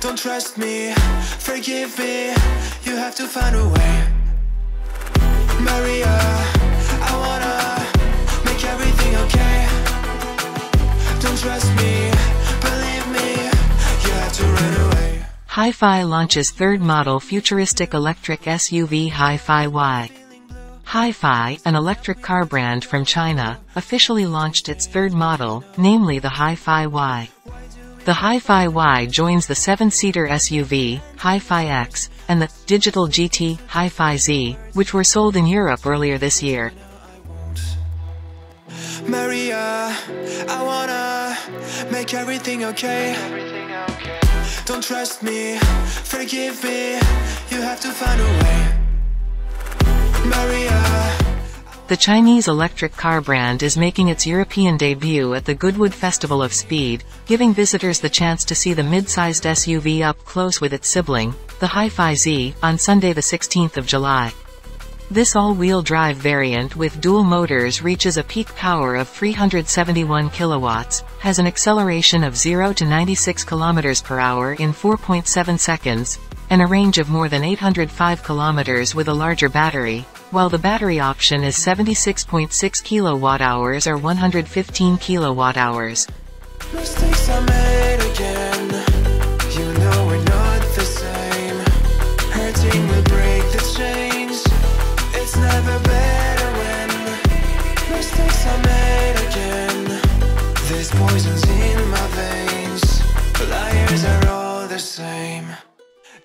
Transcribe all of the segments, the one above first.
Don't trust me, forgive me. You have to find a way. Maria, I wanna make everything okay. Don't trust me, believe me. You have to run away. HiPhi launches third model futuristic electric SUV HiPhi Y. HiPhi, an electric car brand from China, officially launched its third model, namely the HiPhi Y. The HiPhi Y joins the seven-seater SUV, HiPhi X, and the digital GT, HiPhi Z, which were sold in Europe earlier this year. Maria, I wanna make everything okay. Don't trust me, forgive me. You have to find a way. Maria. The Chinese electric car brand is making its European debut at the Goodwood Festival of Speed, giving visitors the chance to see the mid-sized SUV up close with its sibling, the HiPhi Z, on Sunday the 16th of July. This all-wheel drive variant with dual motors reaches a peak power of 371 kilowatts, has an acceleration of 0 to 96 kilometers per hour in 4.7 seconds, and a range of more than 805 kilometers with a larger battery, while the battery option is 76.6 kilowatt hours or 115 kilowatt hours. Mistakes I made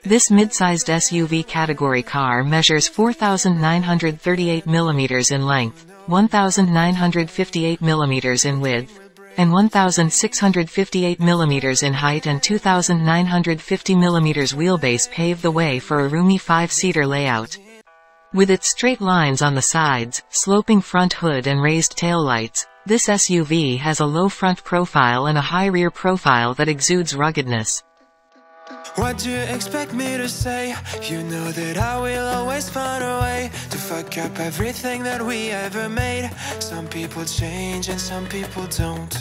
This mid-sized SUV category car measures 4,938 mm in length, 1,958 mm in width, and 1,658 mm in height and 2,950 mm wheelbase pave the way for a roomy five-seater layout. With its straight lines on the sides, sloping front hood and raised taillights, this SUV has a low front profile and a high rear profile that exudes ruggedness. What do you expect me to say? You know that I will always find a way to fuck up everything that we ever made. Some people change and some people don't.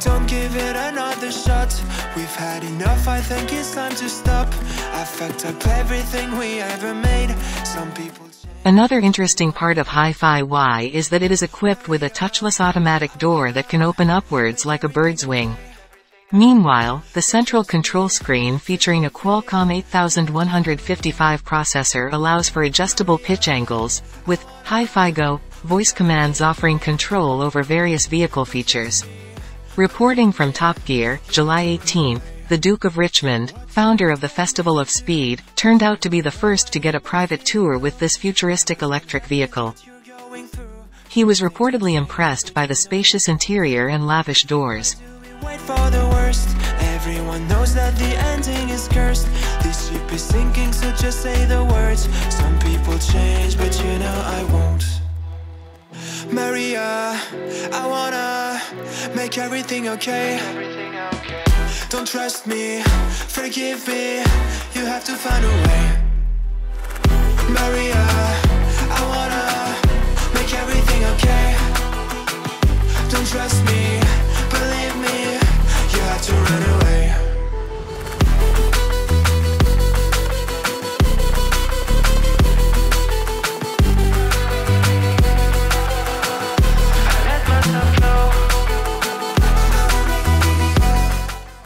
Don't give it another shot. We've had enough, I think it's time to stop. I fucked up everything we ever made. Some people. Another interesting part of HiPhi Y is that it is equipped with a touchless automatic door that can open upwards like a bird's wing. Meanwhile, the central control screen featuring a Qualcomm 8155 processor allows for adjustable pitch angles, with HiPhi Go voice commands offering control over various vehicle features. Reporting from Top Gear, July 18, the Duke of Richmond, founder of the Festival of Speed, turned out to be the first to get a private tour with this futuristic electric vehicle. He was reportedly impressed by the spacious interior and lavish doors. Wait for the worst. Everyone knows that the ending is cursed. This ship is sinking, so just say the words. Some people change, but you know I won't. Maria, I wanna make everything okay. Don't trust me, forgive me. You have to find a way. Maria,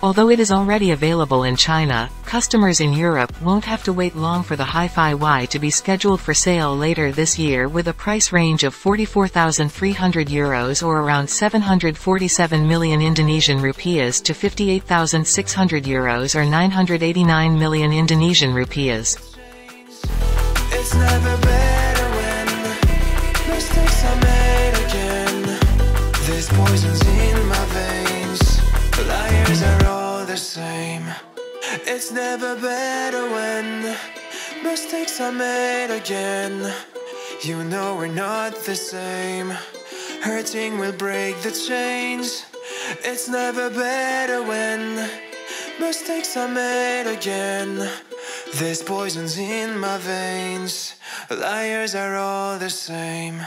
Although it is already available in China, customers in Europe won't have to wait long for the HiPhi Y to be scheduled for sale later this year with a price range of 44,300 euros or around 747 million Indonesian rupiahs to 58,600 euros or 989 million Indonesian rupiahs. It's never better when mistakes are made It's never better when mistakes are made again. You know we're not the same. Hurting will break the chains. It's never better when mistakes are made again. There's poisons in my veins. Liars are all the same.